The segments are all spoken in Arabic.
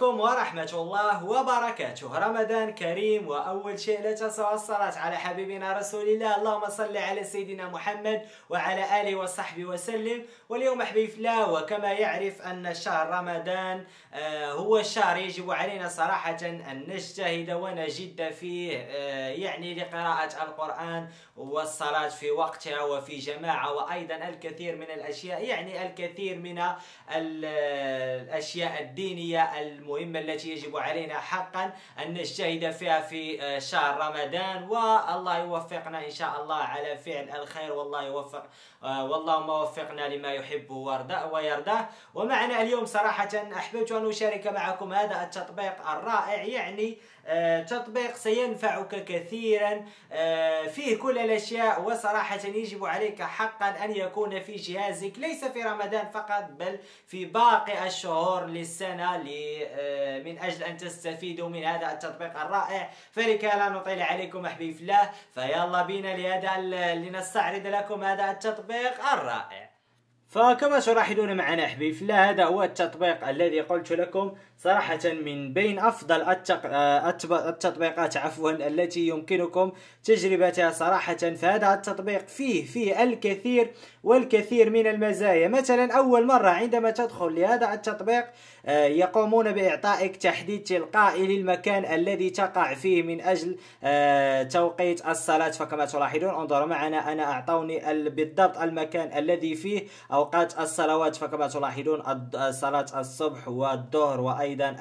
ورحمة الله وبركاته. رمضان كريم وأول شيء لا تنسوا الصلاة على حبيبنا رسول الله. اللهم صل على سيدنا محمد وعلى آله وصحبه وسلم. واليوم حبيب الله وكما يعرف أن شهر رمضان آه، هو الشهر يجب علينا صراحة أن نجتهد ونجد فيه آه، يعني لقراءة القرآن والصلاة في وقتها وفي جماعة وأيضا الكثير من الأشياء يعني الكثير من الأشياء الدينية المهمة التي يجب علينا حقا أن نجتهد فيها في آه، شهر رمضان والله يوفقنا إن شاء الله على فعل الخير والله يوفق آه، واللهم وفقنا لما يحب ويرضاه. ومعنا اليوم صراحة أحببت أن أشارك معكم هذا التطبيق الرائع يعني آه، تطبيق سينفعك كثيرا فيه كل الأشياء وصراحة يجب عليك حقا أن يكون في جهازك ليس في رمضان فقط بل في باقي الشهور للسنة من أجل أن تستفيدوا من هذا التطبيق الرائع. فلكي لا نطيل عليكم أحبي في الله. فيلا بينا لهذا لنستعرض لكم هذا التطبيق الرائع. فكما تلاحظون معنا في الله هذا هو التطبيق الذي قلت لكم صراحة من بين أفضل التطبيقات عفوا التي يمكنكم تجربتها صراحة. فهذا التطبيق فيه فيه الكثير والكثير من المزايا. مثلا أول مرة عندما تدخل لهذا التطبيق آه، يقومون بإعطائك تحديد تلقائي للمكان الذي تقع فيه من أجل آه، توقيت الصلاة. فكما تلاحظون انظروا معنا أنا أعطوني بالضبط المكان الذي فيه أوقات الصلوات فكما تلاحظون صلاة الصبح والظهر وأيضا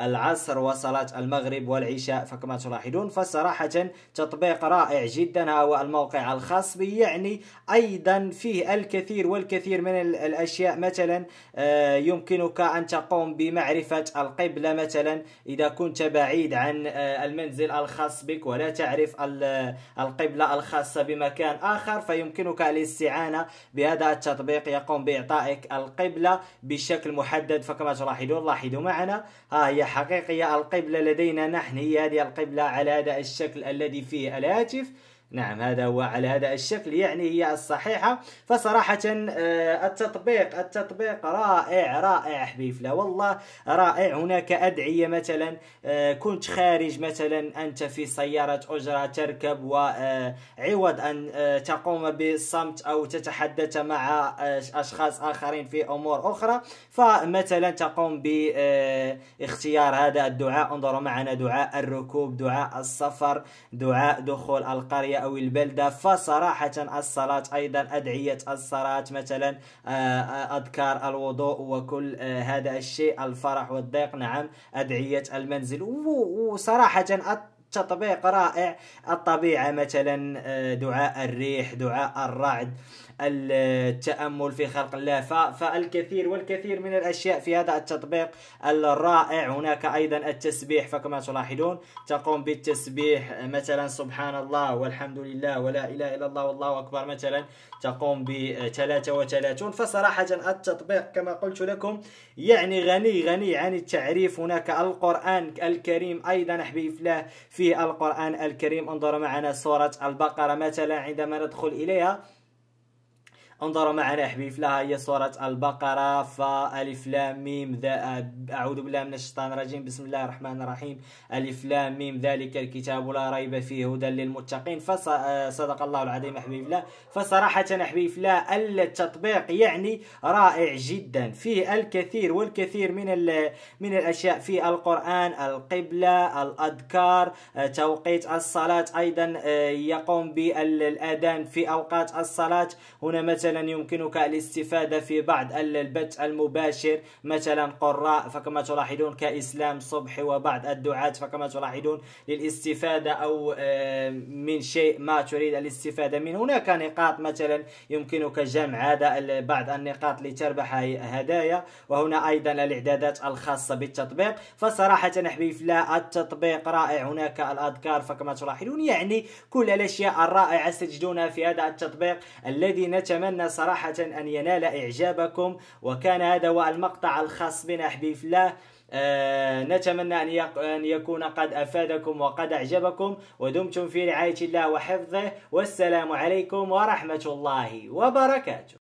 العصر وصلاة المغرب والعشاء فكما تلاحظون فصراحة تطبيق رائع جدا. هو الموقع الخاص به يعني أيضا فيه الكثير والكثير من الأشياء. مثلا آه، يمكنك أن تقوم بمعرفة القبلة. مثلا إذا كنت بعيد عن آه، المنزل الخاص بك ولا تعرف القبلة الخاصة بمكان آخر فيمكنك الاستعانة بهذا التطبيق. يقوم بإعطائك القبلة بشكل محدد. فكما تلاحظون لاحظوا معنا ها هي حقيقية القبلة لدينا نحن. هي هذه القبلة على هذا الشكل الذي فيه الهاتف. نعم هذا هو على هذا الشكل. يعني هي الصحيحة. فصراحة آه، التطبيق التطبيق رائع رائع حبيب لا والله رائع. هناك أدعية مثلا آه، كنت خارج مثلا أنت في سيارة أجرة تركب وعوض آه، أن تقوم بالصمت أو تتحدث مع أشخاص آخرين في أمور أخرى. فمثلا تقوم باختيار هذا الدعاء. انظروا معنا دعاء الركوب دعاء السفر دعاء دخول القرية أو البلدة فصراحة الصلاة أيضا أدعية الصلاة مثلا آه، آه، أذكار الوضوء وكل آه، هذا الشيء الفرح والضيق نعم أدعية المنزل. وصراحة تطبيق رائع الطبيعة مثلا دعاء الريح دعاء الرعد التأمل في خلق الله. فالكثير والكثير من الأشياء في هذا التطبيق الرائع. هناك أيضا التسبيح فكما تلاحظون تقوم بالتسبيح مثلا سبحان الله والحمد لله ولا إله إلا الله والله أكبر مثلا تقوم ب 33 فصراحة التطبيق كما قلت لكم يعني غني غني عن التعريف. هناك القرآن الكريم أيضا أحبي الله في القرآن الكريم. انظر معنا سورة البقرة. مثلا عندما ندخل إليها؟ انظروا معنا حبيب لها هي سورة البقرة فألف لام ميم ذا أعوذ بالله من الشيطان الرجيم بسم الله الرحمن الرحيم ألف لام ميم ذلك الكتاب لا ريب فيه هدى للمتقين فصدق الله العظيم حبيب الله فصراحة حبيب الله التطبيق يعني رائع جدا. فيه الكثير والكثير من من الأشياء في القرآن القبلة الأذكار توقيت الصلاة أيضا آه، يقوم بالأذان في أوقات الصلاة. هنا مثلا مثلا يمكنك الاستفادة في بعض البث المباشر مثلا قراء فكما تلاحظون كإسلام صبحي وبعض الدعاة فكما تلاحظون للاستفادة أو آه، من شيء ما تريد الاستفادة منه. هناك نقاط مثلا يمكنك جمع هذا بعض النقاط لتربح هدايا وهنا أيضا الإعدادات الخاصة بالتطبيق. فصراحة أحبي لا التطبيق رائع. هناك الأذكار فكما تلاحظون يعني كل الأشياء الرائعة ستجدونها في هذا التطبيق الذي نتمنى أتمنى صراحة أن ينال إعجابكم وكان هذا هو المقطع الخاص بنا أحبي في الله. آه نتمنى أن يكون قد أفادكم وقد أعجبكم ودمتم في رعاية الله وحفظه. والسلام عليكم ورحمة الله وبركاته.